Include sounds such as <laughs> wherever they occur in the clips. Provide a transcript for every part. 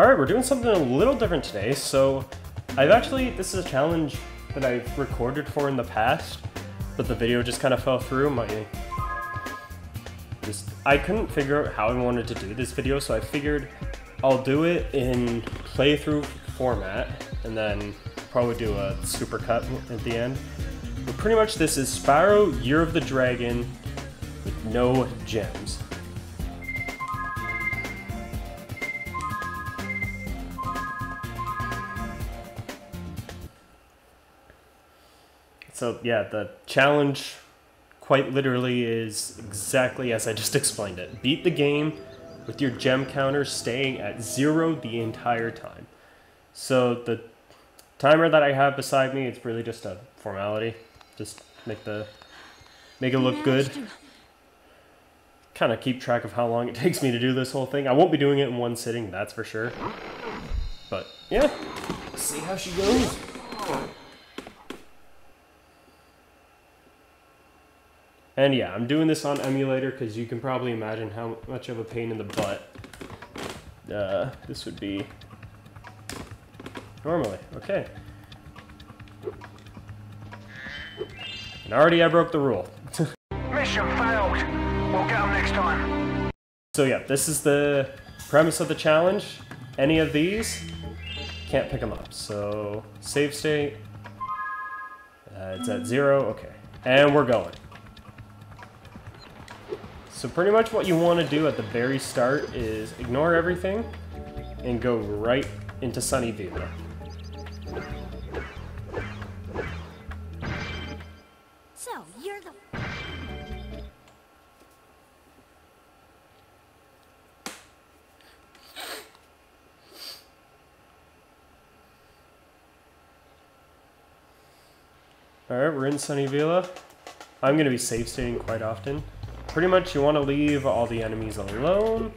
Alright, we're doing something a little different today. So, I've actually, this is a challenge that I've recorded for in the past, but the video just kind of fell through. My, just, I couldn't figure out how I wanted to do this video, so I figured I'll do it in playthrough format, and then probably do a supercut at the end. But pretty much this is Spyro Year of the Dragon with no gems. So yeah, the challenge quite literally is exactly as I just explained it. Beat the game with your gem counter staying at zero the entire time. So the timer that I have beside me, it's really just a formality. Just make the make it look good. Kind of keep track of how long it <laughs> takes me to do this whole thing. I won't be doing it in one sitting, that's for sure. But yeah, see how she goes. And yeah, I'm doing this on emulator because you can probably imagine how much of a pain in the butt uh, this would be normally. Okay. And already I broke the rule. <laughs> Mission failed. We'll get them next time. So yeah, this is the premise of the challenge. Any of these, can't pick them up. So save state, uh, it's at zero, okay. And we're going. So pretty much what you want to do at the very start is ignore everything and go right into Sunny Villa. So, you're the... Alright, we're in Sunny Villa. I'm going to be safe stating quite often. Pretty much you want to leave all the enemies alone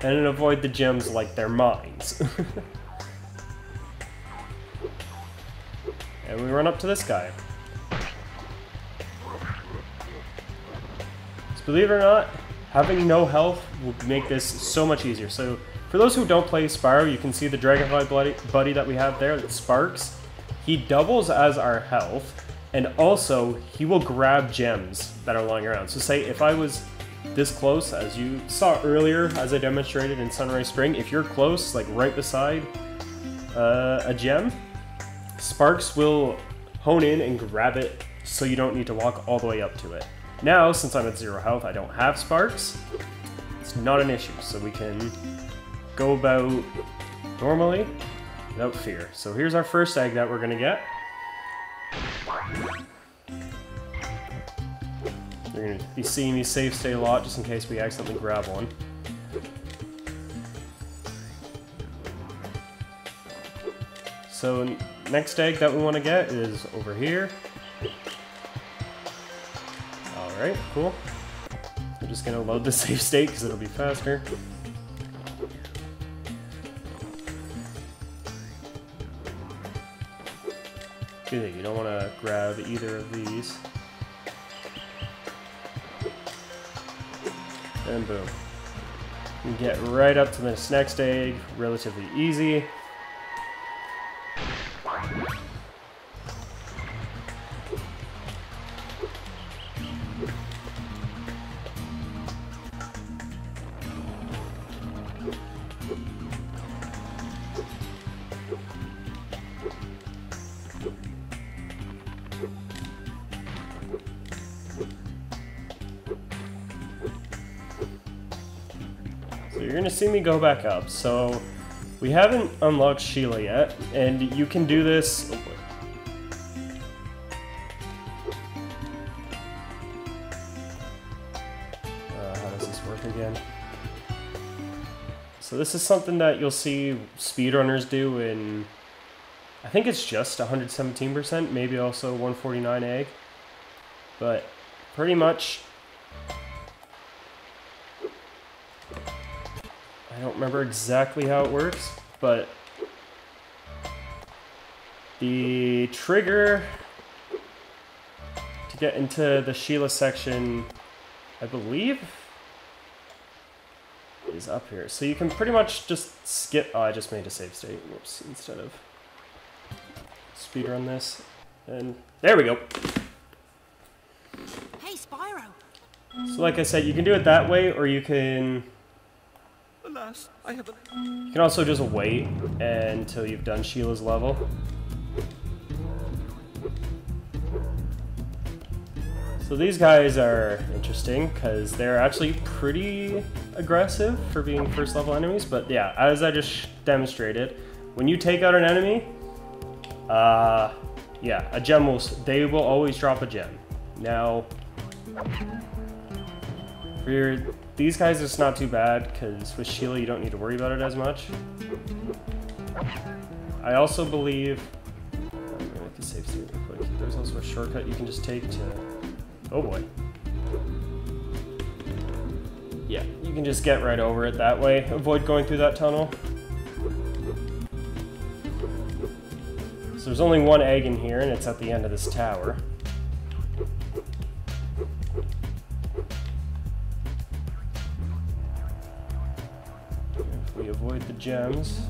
and avoid the gems like they're mines. <laughs> and we run up to this guy. So believe it or not, having no health will make this so much easier. So for those who don't play Spyro, you can see the Dragonfly buddy that we have there, that Sparx. He doubles as our health, and also he will grab gems that are lying around. So say if I was this close, as you saw earlier, as I demonstrated in Sunrise Spring, if you're close, like right beside uh, a gem, Sparx will hone in and grab it so you don't need to walk all the way up to it. Now, since I'm at zero health, I don't have Sparx. It's not an issue, so we can go about normally without fear. So here's our first egg that we're gonna get. You're gonna be seeing me save state a lot just in case we accidentally grab one. So next egg that we want to get is over here. Alright, cool. I'm just gonna load the <laughs> save state because it'll be faster. You don't want to grab either of these. And boom. You get right up to this next egg, relatively easy. Go back up. So we haven't unlocked Sheila yet, and you can do this. Uh, how does this work again? So this is something that you'll see speedrunners do in, I think it's just 117%, maybe also 149 egg. But pretty much remember exactly how it works, but the trigger to get into the Sheila section, I believe, is up here. So you can pretty much just skip. Oh, I just made a save state. Whoops. Instead of speedrun this, and there we go. Hey, Spyro. So like I said, you can do it that way, or you can Alas, I have a... you can also just wait until you've done Sheila's level. So these guys are interesting because they're actually pretty aggressive for being first level enemies. But yeah, as I just demonstrated, when you take out an enemy, uh, yeah, a gem will, they will always drop a gem. Now, for your, these guys, it's not too bad because with Sheila, you don't need to worry about it as much. I also believe, I'm gonna make a state real quick. There's also a shortcut you can just take to Oh boy. Yeah, you can just get right over it that way. Avoid going through that tunnel. So there's only one egg in here, and it's at the end of this tower. We avoid the gems,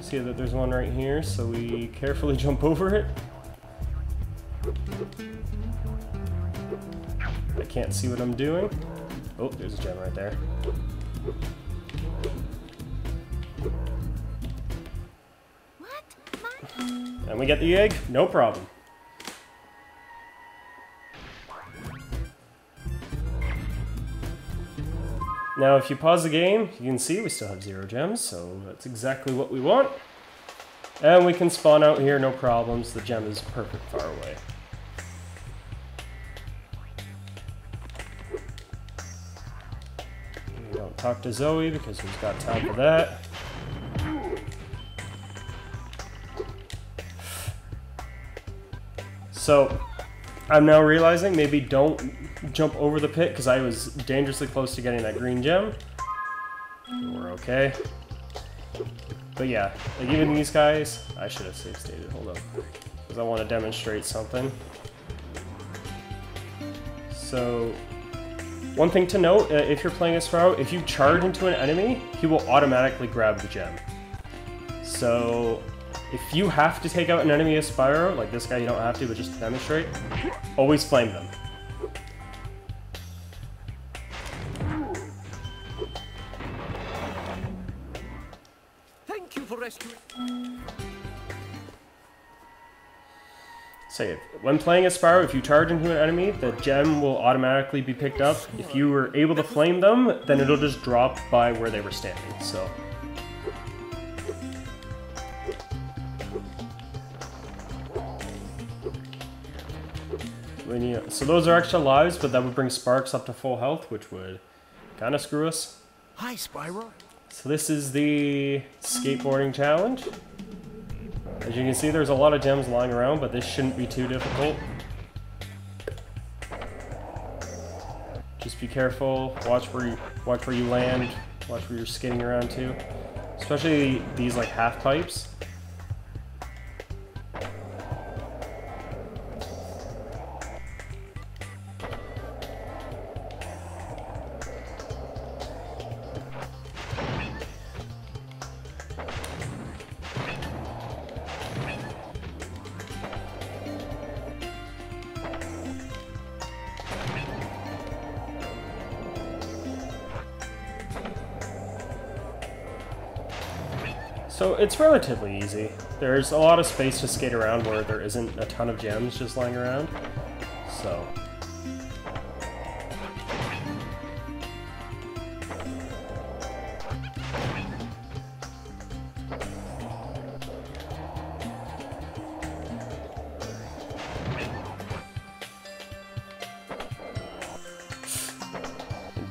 see that there's one right here, so we carefully <laughs> jump over it. I can't see what I'm doing. Oh, there's a gem right there. What? And we get the egg, no problem. Now, if you pause the game, you can see we still have zero gems, so that's exactly what we want. And we can spawn out here, no problems. The gem is perfect far away. We don't talk to Zoe because we've got time for that. So, I'm now realizing maybe don't jump over the pit because I was dangerously close to getting that green gem. We're okay. But yeah, like even these guys, I should have save stated, hold up. Because I want to demonstrate something. So, one thing to note, uh, if you're playing as Spyro, if you charge into an enemy, he will automatically grab the gem. So, if you have to take out an enemy as Spyro, like this guy you don't have to, but just to demonstrate, always flame them. Say. When playing as Spyro, if you charge into an enemy, the gem will automatically be picked up. If you were able to flame them, then it'll just drop by where they were standing, so... When you, so those are extra lives, but that would bring Sparx up to full health, which would kind of screw us. Hi, Spyro. So this is the skateboarding challenge. As you can see, there's a lot of gems lying around, but this shouldn't be too difficult. Just be careful. Watch where you watch where you land. Watch where you're skidding around to. Especially these like half pipes. It's relatively easy. There's a lot of space to skate around where there isn't a ton of gems just lying around. So.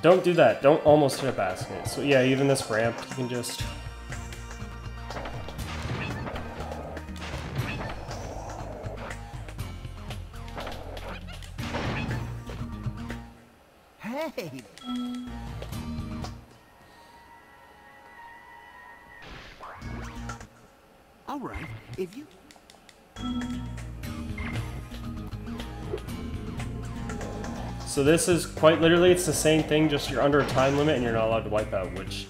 Don't do that. Don't almost hit a basket. So yeah, even this ramp, you can just Hey! All right, if you... So this is quite literally, it's the same thing, just you're under a time limit and you're not allowed to wipe out, which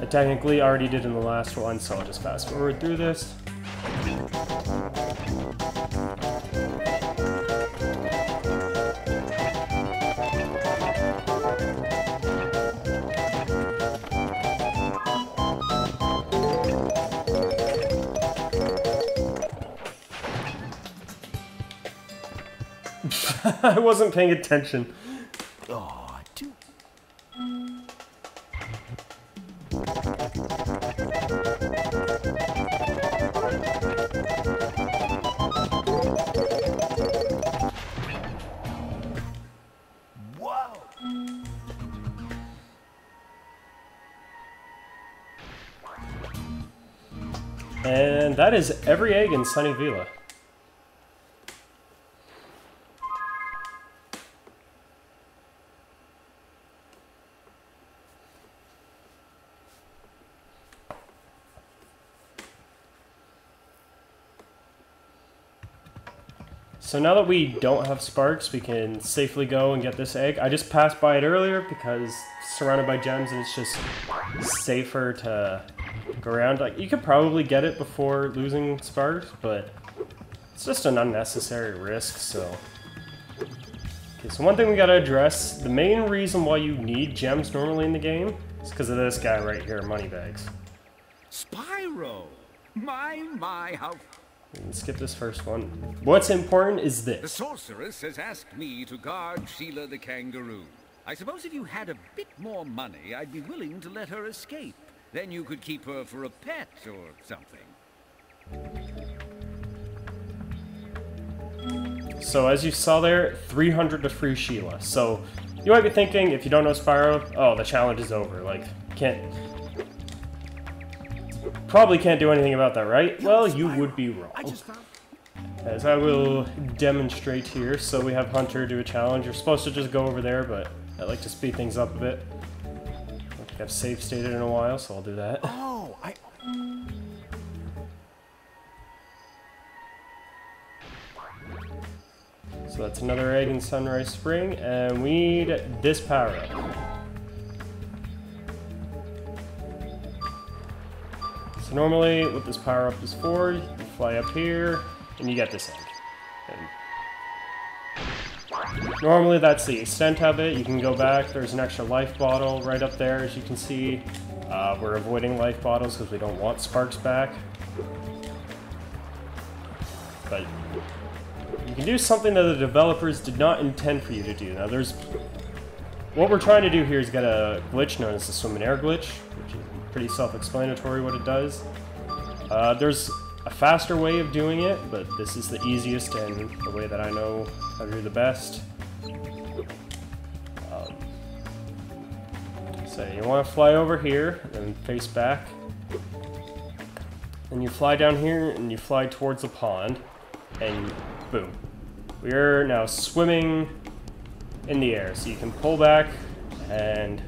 I technically already did in the last one, so I'll just fast forward through this. <laughs> I wasn't paying attention. Oh. Whoa! And that is every egg in Sunny Villa. So now that we don't have Sparx, we can safely go and get this egg. I just passed by it earlier because surrounded by gems and it's just safer to go around. Like you could probably get it before losing Sparx, but it's just an unnecessary risk, so. Okay, so one thing we gotta address, the main reason why you need gems normally in the game is because of this guy right here, Moneybags. Spyro! My, my, how... Skip this first one. What's important is this. The sorceress has asked me to guard Sheila the kangaroo. I suppose if you had a bit more money, I'd be willing to let her escape. Then you could keep her for a pet or something. So as you saw there, 300 to free Sheila. So you might be thinking, if you don't know Spyro, oh, the challenge is over. Like, can't... Probably can't do anything about that, right? Well, you would be wrong. I just found... As I will demonstrate here, so we have Hunter do a challenge. You're supposed to just go over there, but I like to speed things up a bit. I don't think I've save stated in a while, so I'll do that. Oh, I... So that's another egg in Sunrise Spring, and we need this power up. Normally, what this power up is for, you fly up here, and you get this egg. And normally that's the extent of it. You can go back, there's an extra life bottle right up there, as you can see. Uh, we're avoiding life bottles because we don't want Sparx back. But you can do something that the developers did not intend for you to do. Now, there's... What we're trying to do here is get a glitch known as the swim and air glitch, which is pretty self-explanatory what it does. Uh, there's a faster way of doing it, but this is the easiest and the way that I know how to do the best. Um, so you want to fly over here, and face back. And you fly down here, and you fly towards the pond, and boom. We are now swimming in the air, so you can pull back, and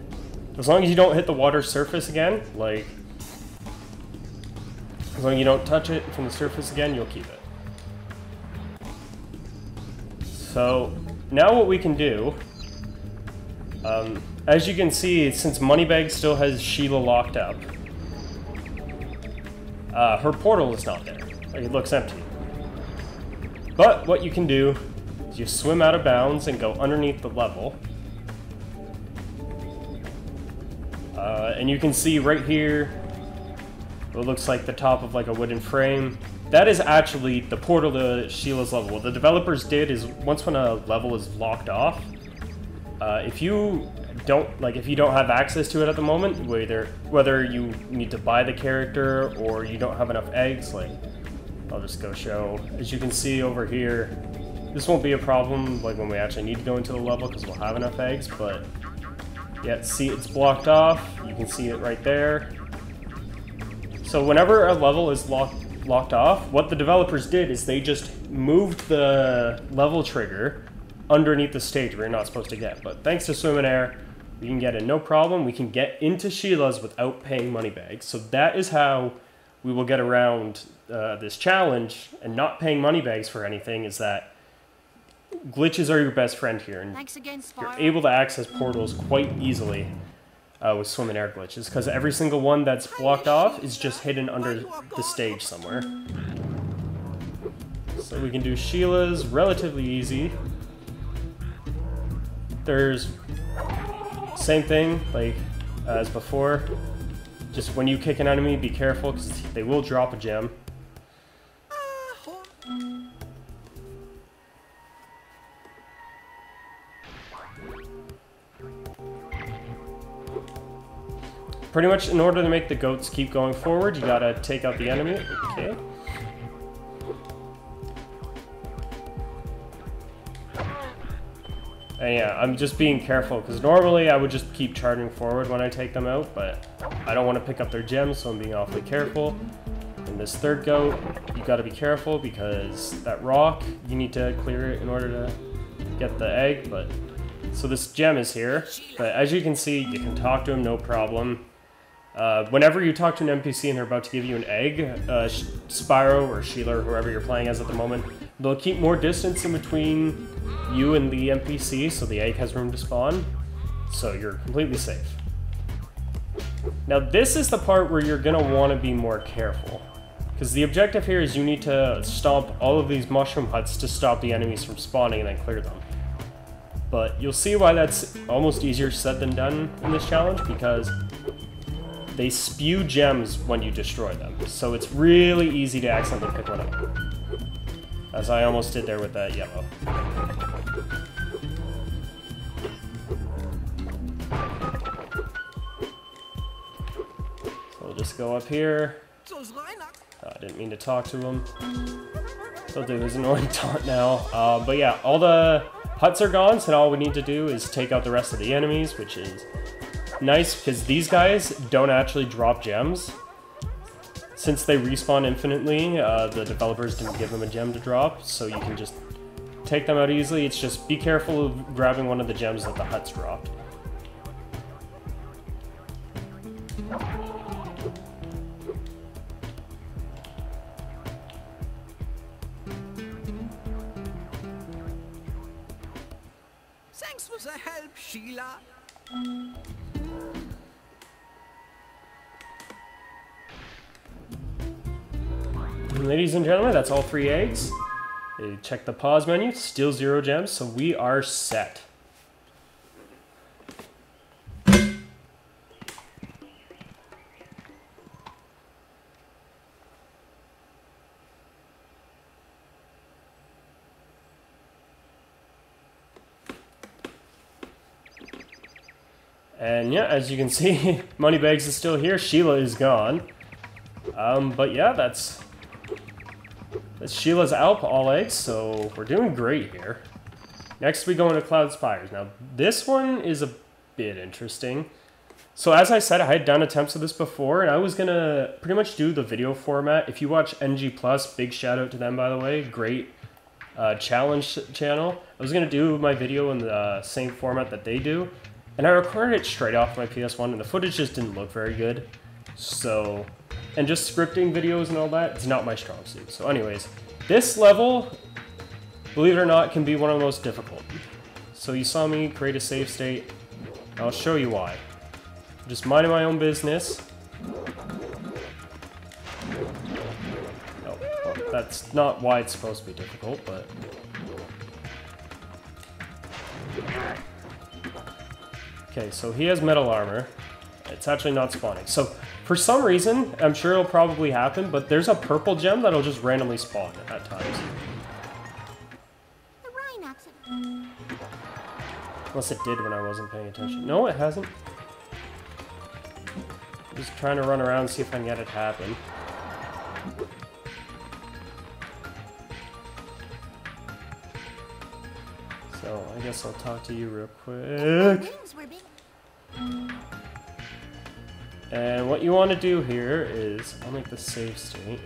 as long as you don't hit the water surface again, like, as long as you don't touch it from the surface again, you'll keep it. So, now what we can do, um, as you can see, since Moneybag still has Sheila locked up, uh, her portal is not there. It looks empty. But what you can do is you swim out of bounds and go underneath the level. Uh, and you can see right here what looks like the top of like a wooden frame. That is actually the portal to Sheila's level. What the developers did is once when a level is locked off, uh, if you don't like if you don't have access to it at the moment, whether whether you need to buy the character or you don't have enough eggs, like I'll just go show. As you can see over here, this won't be a problem like when we actually need to go into the level because we'll have enough eggs, but yeah, see it's blocked off. You can see it right there. So whenever a level is locked locked off, what the developers did is they just moved the level trigger underneath the stage where you're not supposed to get. But thanks to Swim and Air, we can get in no problem. We can get into Sheila's without paying Moneybags. So that is how we will get around uh, this challenge and not paying Moneybags for anything is that glitches are your best friend here, and again, you're able to access portals quite easily uh, with swim and air glitches, because every single one that's blocked off is just hidden under the stage somewhere. So we can do Sheila's relatively easy. There's same thing like as before. Just when you kick an enemy, be careful because they will drop a gem. Pretty much in order to make the goats keep going forward, you gotta take out the enemy. Okay. And yeah, I'm just being careful because normally I would just keep charging forward when I take them out, but I don't want to pick up their gems, so I'm being awfully careful. And this third goat, you got to be careful because that rock, you need to clear it in order to get the egg. But so this gem is here, but as you can see, you can talk to him no problem. Uh, whenever you talk to an NPC and they're about to give you an egg, uh, Spyro or Sheila or whoever you're playing as at the moment, they'll keep more distance in between you and the NPC so the egg has room to spawn. So you're completely safe. Now this is the part where you're gonna want to be more careful. Because the objective here is you need to stomp all of these mushroom huts to stop the enemies from spawning and then clear them. But you'll see why that's almost easier said than done in this challenge because they spew gems when you destroy them. So it's really easy to accidentally pick one up. As I almost did there with that yellow. So we'll just go up here. Oh, I didn't mean to talk to him. He'll do his annoying <laughs> taunt now. Uh, but yeah, all the huts are gone, so now all we need to do is take out the rest of the enemies, which is nice because these guys don't actually drop gems. Since they respawn infinitely, uh, the developers didn't give them a gem to drop, so you can just take them out easily. It's just be careful of grabbing one of the gems that the huts dropped. Thanks for the help, Sheila. Ladies and gentlemen, that's all three eggs. Check the pause menu, still zero gems, so we are set. And yeah, as you can <laughs> see, Moneybags is still here. Sheila is gone. Um, but yeah, that's Sheila's Alp all eggs, so we're doing great here. Next we go into Cloud Spires. Now this one is a bit interesting. So as I said, I had done attempts of this before, and I was gonna pretty much do the video format. If you watch NG Plus, big shout out to them by the way, great uh, challenge channel. I was gonna do my video in the uh, same format that they do, and I recorded it straight off my PS1, and the footage just didn't look very good. So, and just scripting videos and all that, it's not my strong suit. So anyways, this level, believe it or not, can be one of the most difficult. So you saw me create a save state. I'll show you why. Just minding my own business. Oh, that's not why it's supposed to be difficult, but... Okay, so he has metal armor. It's actually not spawning. So, for some reason, I'm sure it'll probably happen, but there's a purple gem that'll just randomly spawn at times. Unless it did when I wasn't paying attention. No, it hasn't. I'm Just trying to run around and see if I can get it to happen. So, I guess I'll talk to you real quick. And what you want to do here is, I'll make the save state.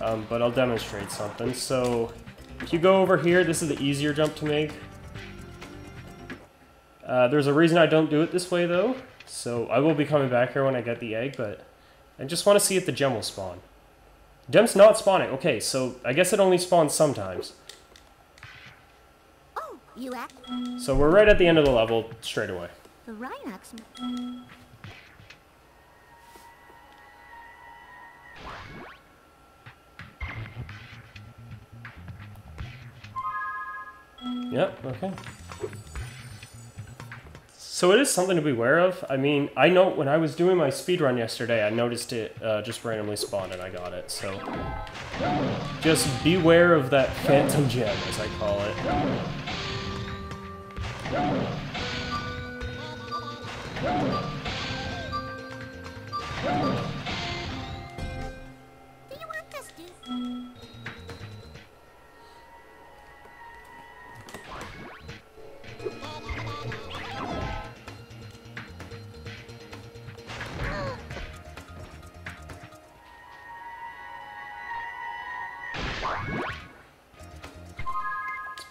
Um, but I'll demonstrate something. So, if you go over here, this is the easier jump to make. Uh, there's a reason I don't do it this way though, so I will be coming back here when I get the egg, but I just want to see if the gem will spawn. Gem's not spawning. Okay, so I guess it only spawns sometimes. So we're right at the end of the level straight away. the Rhynocs. Yep, okay. So it is something to be aware of. I mean, I know when I was doing my speed run yesterday, I noticed it uh, just randomly spawned and I got it. So just beware of that phantom gem, as I call it.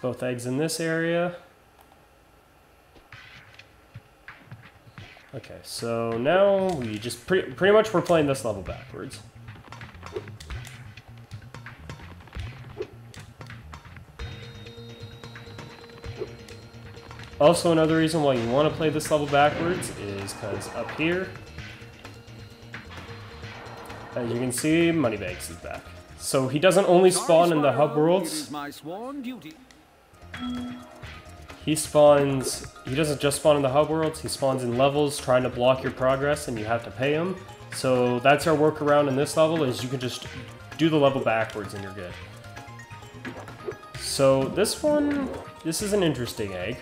Both eggs in this area. Okay, so now we just pretty, pretty much we're playing this level backwards. Also, another reason why you want to play this level backwards is because up here, as you can see, Moneybags is back. So he doesn't only spawn in the hub worlds, he spawns, he doesn't just spawn in the hub worlds, he spawns in levels trying to block your progress and you have to pay him. So that's our workaround in this level is you can just do the level backwards and you're good. So this one, this is an interesting egg.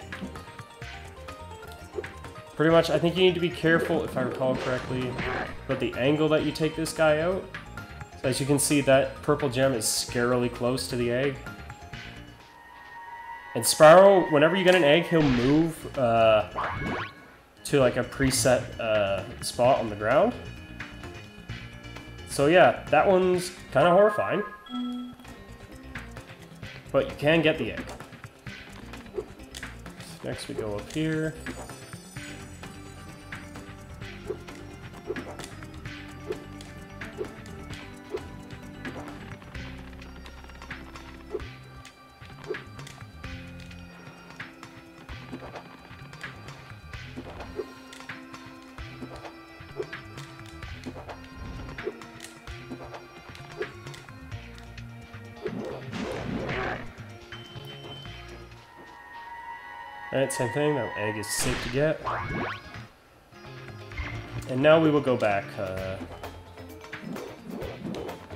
Pretty much, I think you need to be careful, if I recall correctly, about the angle that you take this guy out. So as you can see, that purple gem is scarily close to the egg. And Spyro, whenever you get an egg, he'll move uh, to like a preset uh, spot on the ground. So yeah, that one's kind of horrifying. But you can get the egg. Next we go up here. Alright, same thing. That egg is safe to get. And now we will go back uh,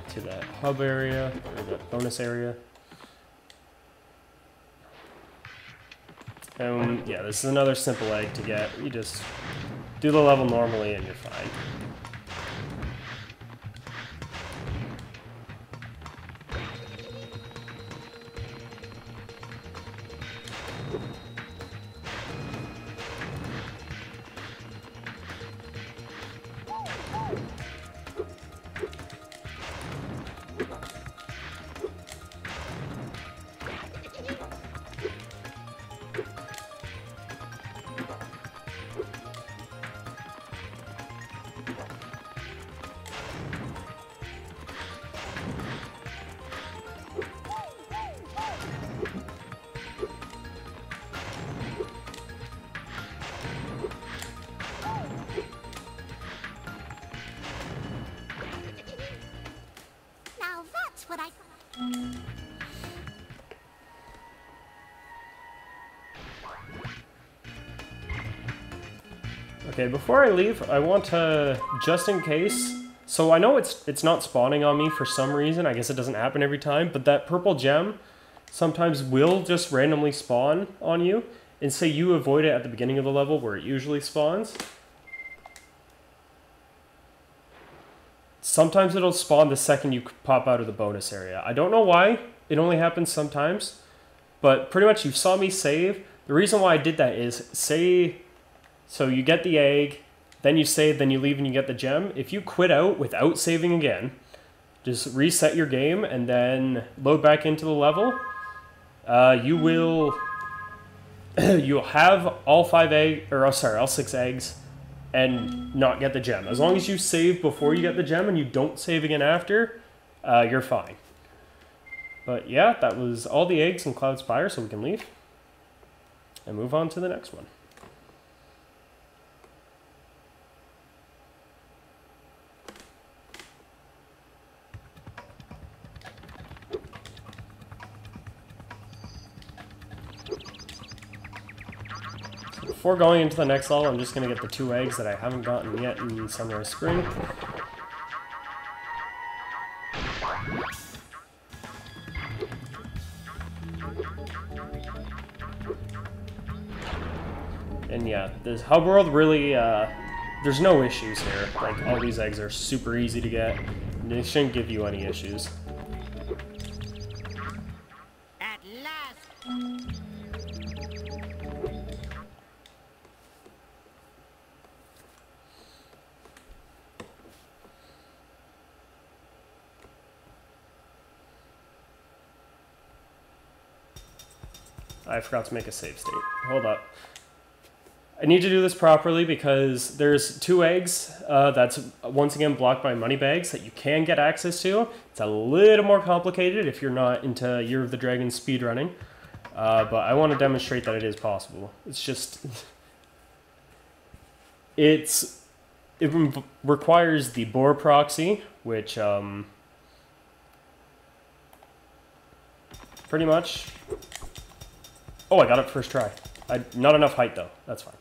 to that hub area, or that bonus area. And yeah, this is another simple egg to get. You just do the level normally and you're fine. Okay, before I leave, I want to, just in case, so I know it's it's not spawning on me for some reason, I guess it doesn't happen every time, but that purple gem sometimes will just randomly spawn on you, and say you avoid it at the beginning of the level where it usually spawns. Sometimes it'll spawn the second you pop out of the bonus area. I don't know why, it only happens sometimes, but pretty much you saw me save. The reason why I did that is, say so you get the egg, then you save, then you leave and you get the gem. If you quit out without saving again, just reset your game and then load back into the level. Uh, you will <clears throat> you'll have all five egg or oh, sorry, all six eggs and not get the gem. As long as you save before you get the gem and you don't save again after, uh, you're fine. But yeah, that was all the eggs in Cloud Spire, so we can leave and move on to the next one. Before going into the next level, I'm just going to get the two eggs that I haven't gotten yet in Sunrise Spring. And yeah, this hub world really, uh, there's no issues here. Like, all these eggs are super easy to get. They shouldn't give you any issues. At last. I forgot to make a save state. Hold up. I need to do this properly because there's two eggs uh, that's once again blocked by Moneybags that you can get access to. It's a little more complicated if you're not into Year of the Dragon speedrunning. Uh, but I want to demonstrate that it is possible. It's just... <laughs> It's... It requires the board proxy, which, um... Pretty much Oh, I got it first try. I, not enough height, though. That's fine.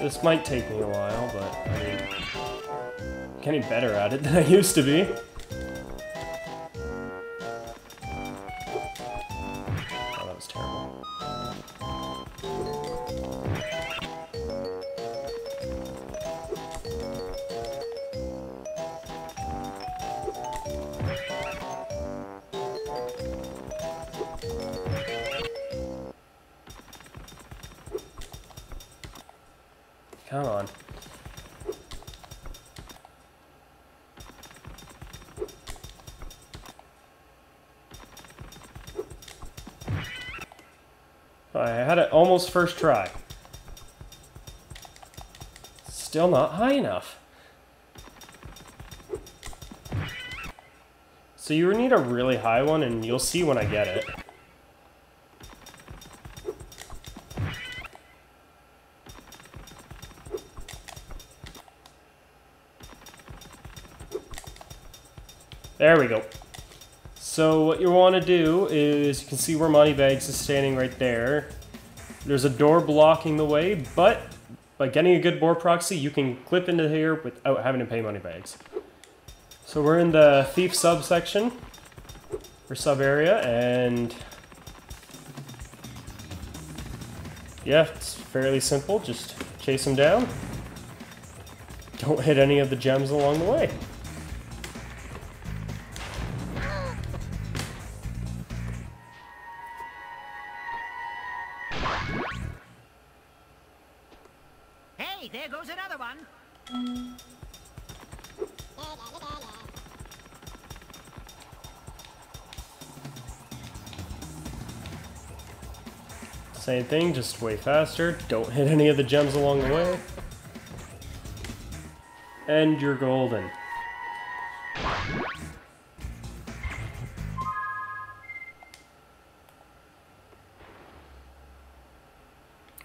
This might take me a while, but I mean, I'm getting better at it than I used to be. I had it almost first try. Still not high enough. So you need a really high one, and you'll see when I get it. You want to do is, you can see where Moneybags is standing right there. There's a door blocking the way, but by getting a good board proxy, you can clip into here without having to pay Moneybags. So we're in the Thief subsection, or sub area, and yeah, it's fairly simple. Just chase them down. Don't hit any of the gems along the way. Same thing, just way faster. Don't hit any of the gems along the way. And you're golden.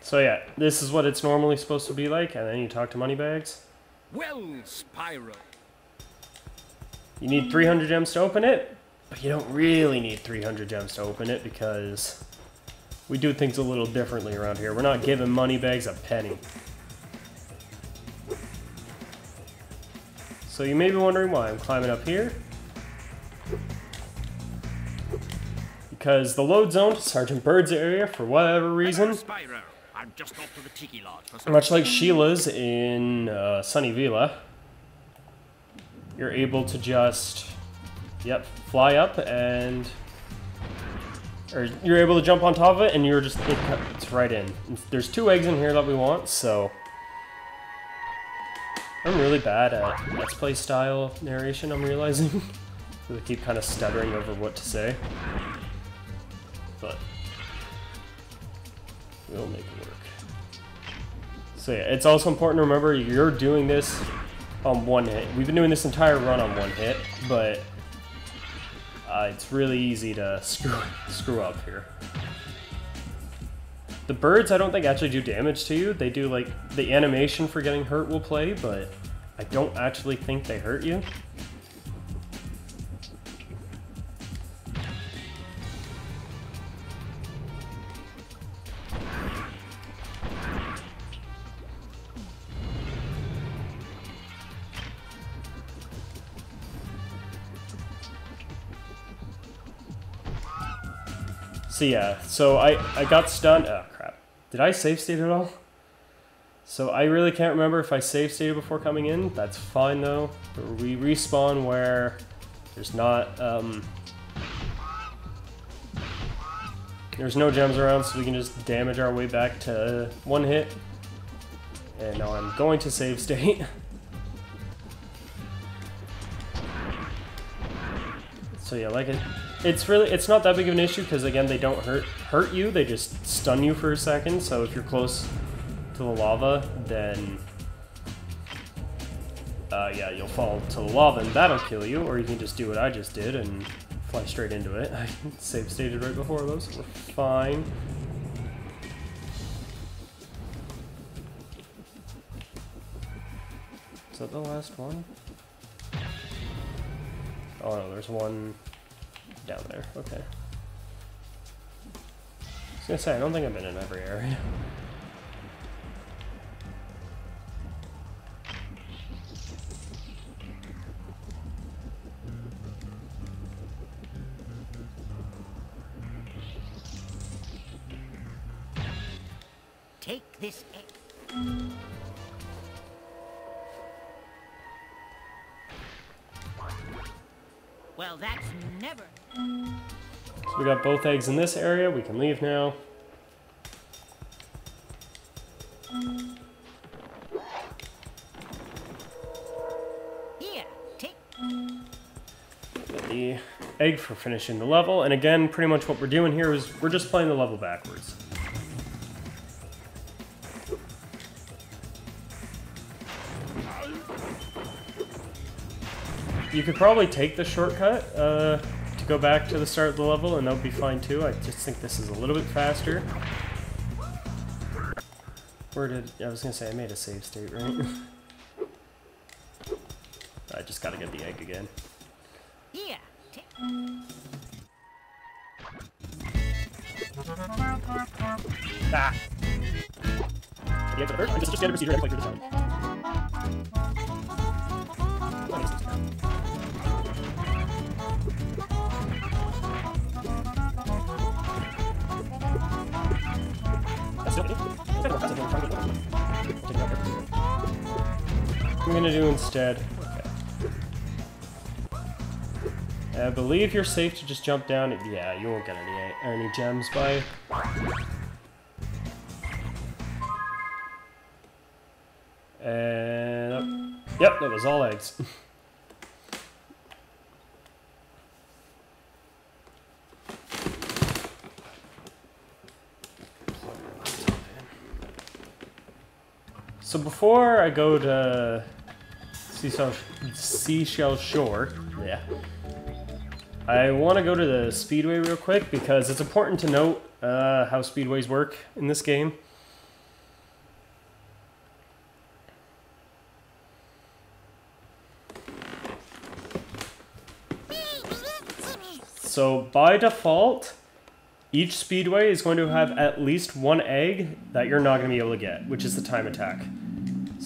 So yeah, this is what it's normally supposed to be like, and then you talk to Moneybags. Well, Spyro, You need 300 gems to open it, but you don't really need 300 gems to open it because we do things a little differently around here. We're not giving Moneybags a penny. So you may be wondering why I'm climbing up here. Because the load zone to Sergeant Byrd's area, for whatever reason, I'm just off to the Tiki Lodge for much like Sheila's in uh, Sunny Villa, you're able to just, yep, fly up and, or you're able to jump on top of it and you're just, it, it's right in. There's two eggs in here that we want, so I'm really bad at Let's Play style narration, I'm realizing. <laughs> so I keep kind of stuttering over what to say. But we'll make it work. So yeah, it's also important to remember you're doing this on one hit. We've been doing this entire run on one hit, but uh, it's really easy to screw screw up here. The birds, I don't think actually do damage to you. They do like the animation for getting hurt will play, but I don't actually think they hurt you. So yeah, so I, I got stunned. Oh crap. Did I save state at all? So I really can't remember if I save stated before coming in. That's fine though. We respawn where there's not, um, there's no gems around so we can just damage our way back to one hit. And now I'm going to save state. <laughs> so yeah, like it, it's really it's not that big of an issue because again they don't hurt hurt you they just stun you for a second. So if you're close to the lava then uh, yeah you'll fall to the lava and that'll kill you or you can just do what I just did and fly straight into it. <laughs> I save stated right before those we're fine. Is that the last one? Oh no there's one down there. Okay. I was gonna say, I don't think I've been in every area. Take this. Well, that's never. So we got both eggs in this area. We can leave now. The egg for finishing the level. And again, pretty much what we're doing here is we're just playing the level backwards. You could probably take the shortcut uh, go back to the start of the level, and that would be fine too. I just think this is a little bit faster. Where did... I was gonna say, I made a save state, right? <laughs> I just gotta get the egg again. Yeah. Ah! The egg for the bird? Just standard procedure, I play through the time. I'm gonna do instead. Okay. I believe you're safe to just jump down. Yeah, you won't get any any gems by And up. Uh, yep, that was all eggs. <laughs> so before I go to Seashell, Seashell Shore, yeah, I want to go to the Speedway real quick because it's important to note uh, how Speedways work in this game. So by default, each speedway is going to have at least one egg that you're not going to be able to get, which is the time attack.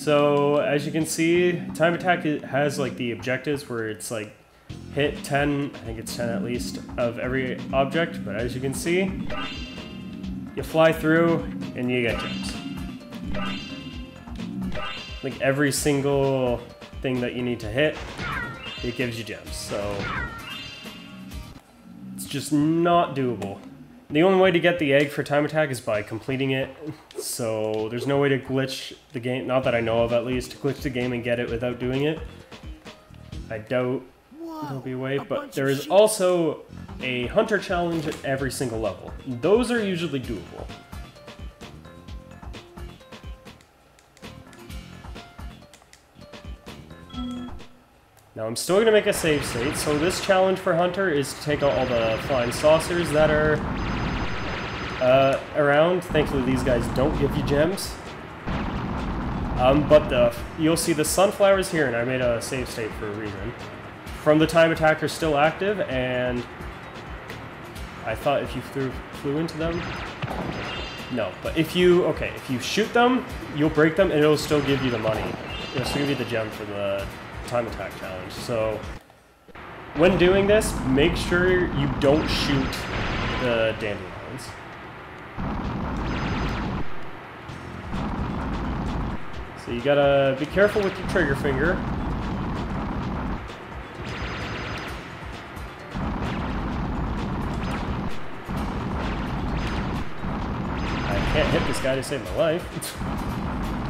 So as you can see, time attack has like the objectives where it's like hit 10, I think it's 10 at least, of every object. But as you can see, you fly through and you get gems. Like every single thing that you need to hit, it gives you gems. So it's just not doable. The only way to get the egg for time attack is by completing it. So there's no way to glitch the game, not that I know of at least, to glitch the game and get it without doing it. I doubt there'll be a way, but there is also a hunter challenge at every single level. Those are usually doable. Now I'm still gonna make a save state, so this challenge for Hunter is to take out all the flying saucers that are uh, around. Thankfully these guys don't give you gems. Um, but the you'll see the sunflowers here, and I made a save state for a reason. From the time attack are still active, and I thought if you threw, flew into them, no. But if you okay, if you shoot them, you'll break them, and it'll still give you the money. It'll still give you the gem for the time attack challenge. So when doing this, make sure you don't shoot the dandelions. You gotta be careful with your trigger finger. I can't hit this guy to save my life. <laughs>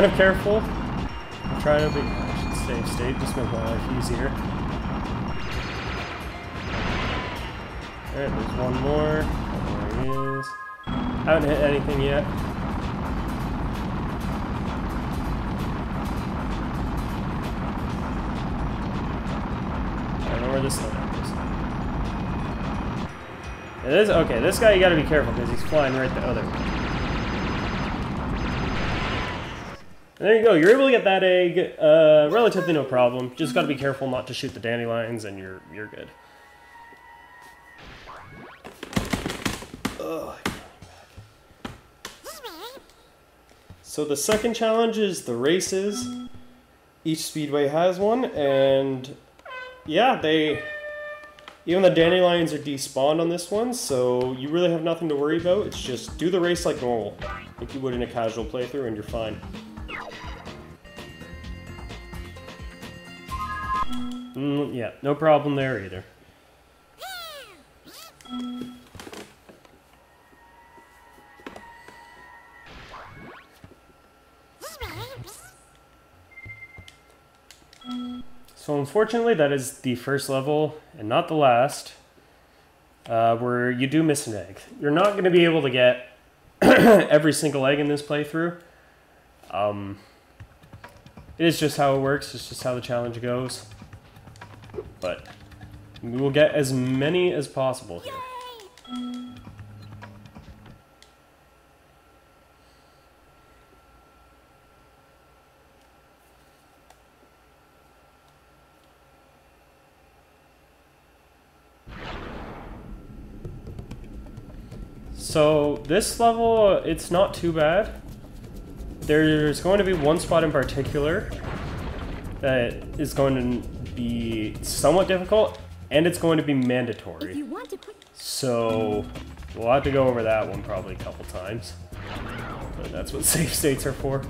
kind of careful. I'm trying to be. I should save state, just make my life easier. Alright, there's one more. There he is. Haven't hit anything yet. I don't know where this other is. It is okay. This guy you gotta be careful because he's flying right the other way. And there you go. You're able to get that egg, uh, relatively no problem. Just gotta be careful not to shoot the dandelions, and you're you're good. Ugh. So the second challenge is the races. Each speedway has one, and yeah, they even the dandelions are despawned on this one, so you really have nothing to worry about. It's just do the race like normal, like you would in a casual playthrough, and you're fine. Mm, yeah, no problem there either. So unfortunately, that is the first level, and not the last, uh, where you do miss an egg. You're not going to be able to get <clears throat> every single egg in this playthrough. Um, it is just how it works. It's just how the challenge goes. But we will get as many as possible here. So this level, it's not too bad. There's going to be one spot in particular that is going to be somewhat difficult, and it's going to be mandatory. you want to put So we'll have to go over that one probably a couple times. But that's what <laughs> save states are for.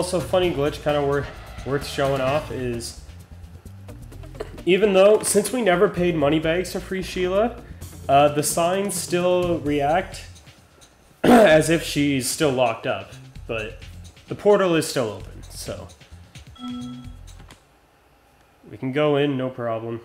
Also, funny glitch, kind of worth worth showing off is even though since we never paid Moneybags to free Sheila, uh, the signs still react <clears throat> as if she's still locked up, but the portal is still open. So We can go in, no problem.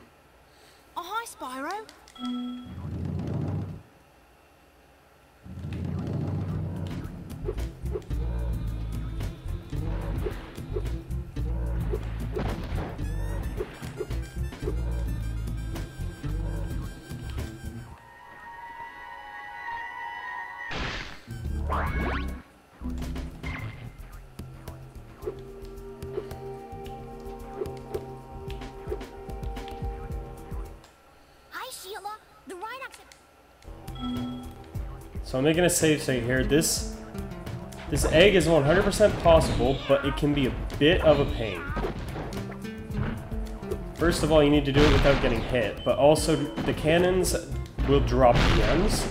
So I'm making a save state here. This this egg is 100% possible, but it can be a bit of a pain. First of all, you need to do it without getting hit, but also the cannons will drop gems.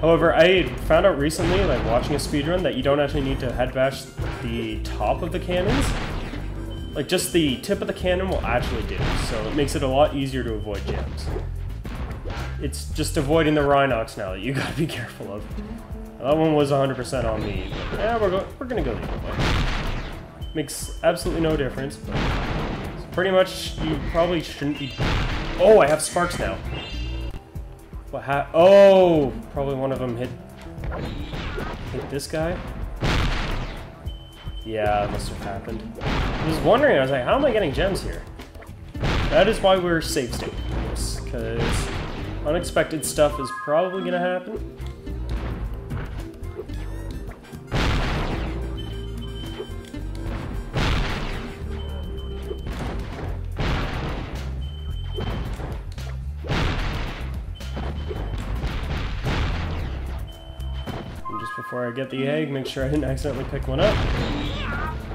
However, I found out recently, like watching a speedrun, that you don't actually need to head bash the top of the cannons. Like, just the tip of the cannon will actually do, so it makes it a lot easier to avoid gems. It's just avoiding the Rhynocs now that you gotta be careful of. That one was 100% on me, yeah, we're, go we're gonna go the other way. Makes absolutely no difference, but pretty much you probably shouldn't be... Oh, I have Sparx now. What ha- Oh, probably one of them hit... Hit this guy? Yeah, that must have happened. I was wondering, I was like, how am I getting gems here? That is why we're safe state because unexpected stuff is probably gonna happen. Just before I get the egg, make sure I didn't accidentally pick one up.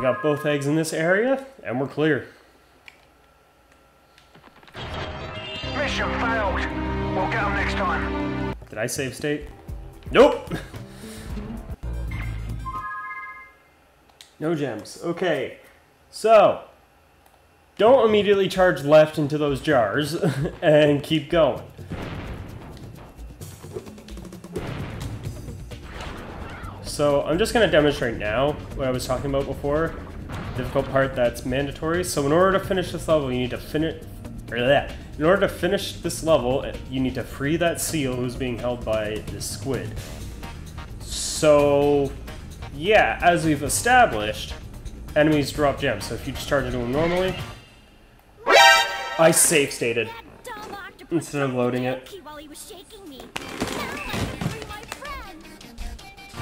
We got both eggs in this area, and we're clear. Mission failed. We'll get them next time. Did I save state? Nope! no gems. Okay. So, don't immediately charge left into those jars <laughs> and keep going. So, I'm just going to demonstrate now what I was talking about before. Difficult part that's mandatory. So, in order to finish this level, you need to finish. In order to finish this level, you need to free that seal who's being held by the squid. So, yeah, as we've established, enemies drop gems. So if you just charge into them normally, I safe stated. Instead of loading it.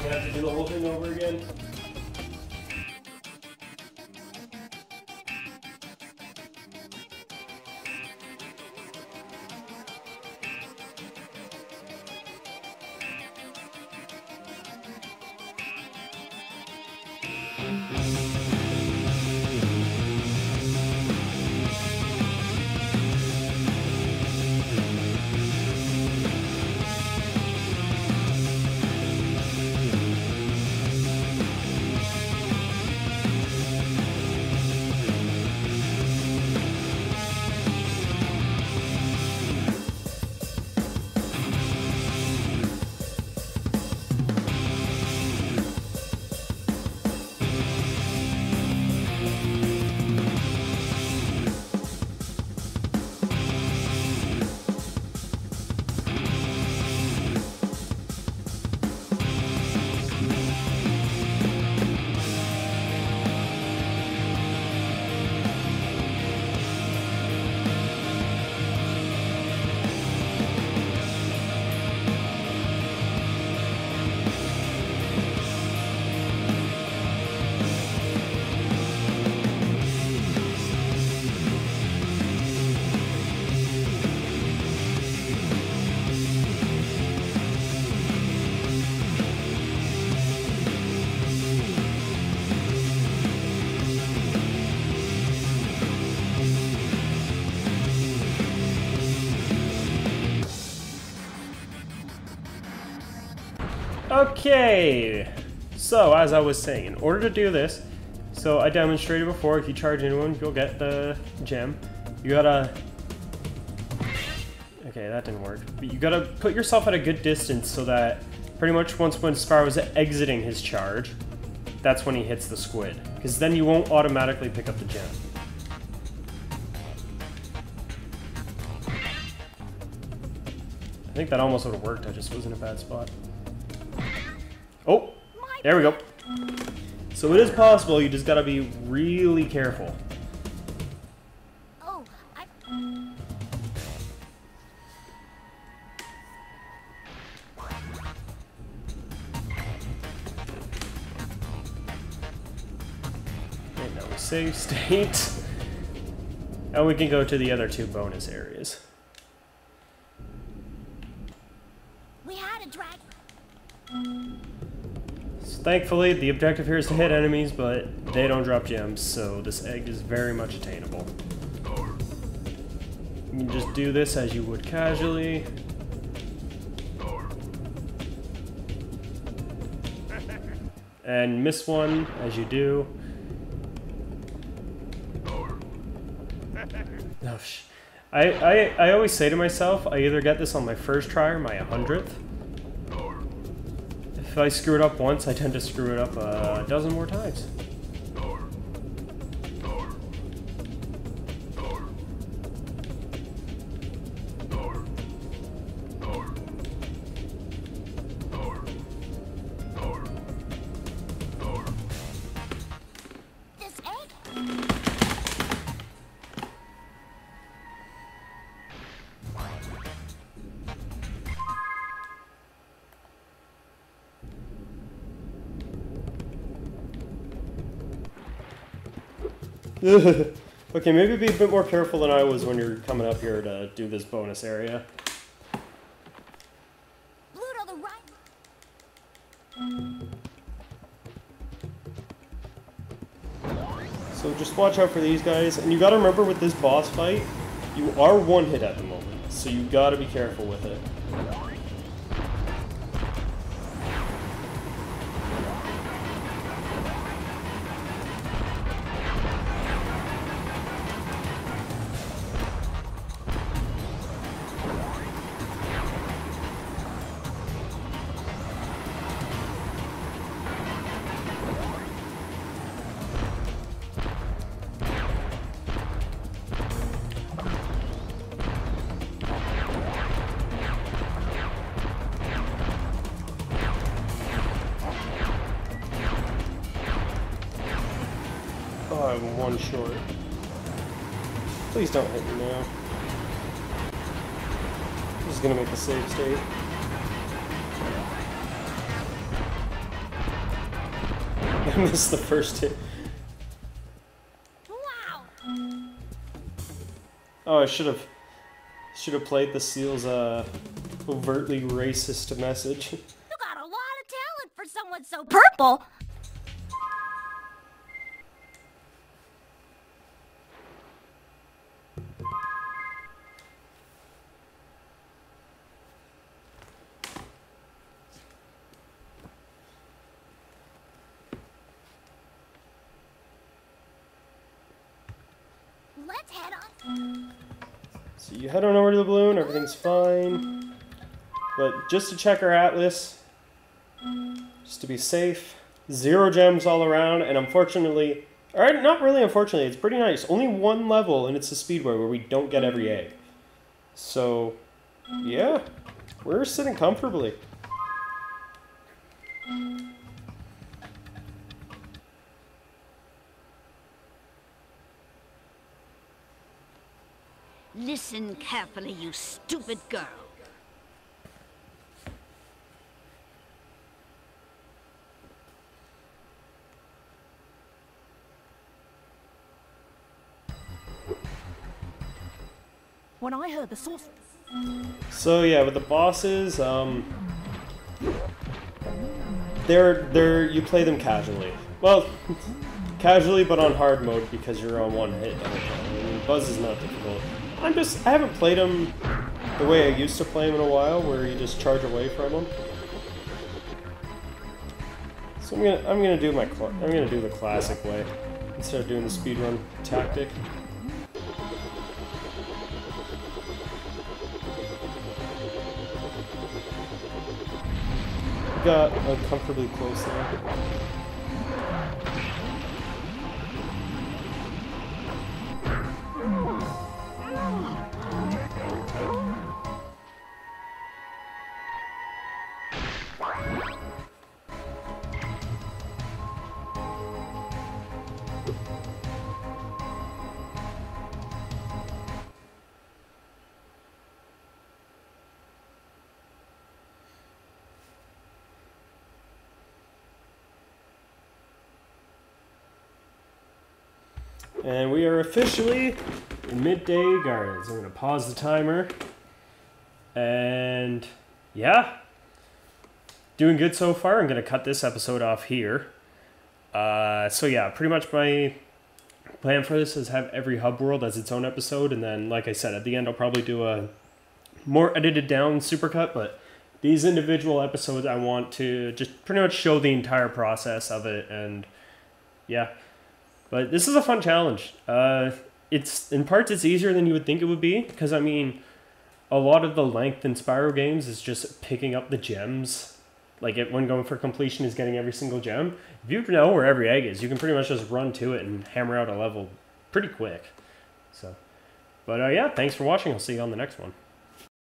You have to do the whole thing over again. Okay, so as I was saying, in order to do this, so I demonstrated before, if you charge anyone, you'll get the gem. You gotta... Okay, that didn't work. But you gotta put yourself at a good distance so that pretty much once when Spyro's exiting his charge, that's when he hits the squid. Because then you won't automatically pick up the gem. I think that almost would have worked, I just was in a bad spot. Oh! There we go. So it is possible, you just gotta be really careful. Oh, I. Right now we save state. <laughs> And we can go to the other two bonus areas. Thankfully, the objective here is to hit enemies, but they don't drop gems, so this egg is very much attainable. You can just do this as you would casually. And miss one as you do. Oh, I, I, I always say to myself, I either get this on my first try or my 100th. If I screw it up once, I tend to screw it up uh, a dozen more times. <laughs> okay, maybe be a bit more careful than I was when you're coming up here to do this bonus area. So just watch out for these guys, and you gotta remember with this boss fight, you are one hit at the moment, so you gotta be careful with it. <laughs> missed the first hit. Wow. Oh, I should have should have played the seal's uh overtly racist message. <laughs> You got a lot of talent for someone so purple. You head on over to the balloon, everything's fine. But just to check our atlas, just to be safe, zero gems all around, and unfortunately, alright, not really unfortunately, it's pretty nice. Only one level, and it's the speedway where we don't get every egg. So, yeah, we're sitting comfortably. Listen carefully, you stupid girl. When I heard the sauce. So yeah, with the bosses, um, they're they're you play them casually. Well, <laughs> casually, but on hard mode because you're on one hit. I mean, Buzz is not difficult. I'm just I haven't played him the way I used to play him in a while, where you just charge away from him. So I'm gonna I'm gonna do my, I'm gonna do the classic way instead of doing the speedrun tactic. Got uncomfortably close there. And we are officially in midday gardens. I'm gonna pause the timer. And yeah, doing good so far. I'm gonna cut this episode off here. Uh, so yeah, pretty much my plan for this is have every hub world as its own episode, and then like I said, at the end I'll probably do a more edited down supercut. But these individual episodes, I want to just pretty much show the entire process of it, and yeah. But this is a fun challenge. Uh, it's in parts it's easier than you would think it would be because I mean, a lot of the length in Spyro games is just picking up the gems. Like it, when going for completion is getting every single gem. If you know where every egg is, you can pretty much just run to it and hammer out a level pretty quick. So, but uh, yeah, thanks for watching. I'll see you on the next one.